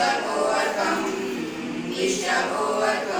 विश्वभुवकम् विश्वभुवकम्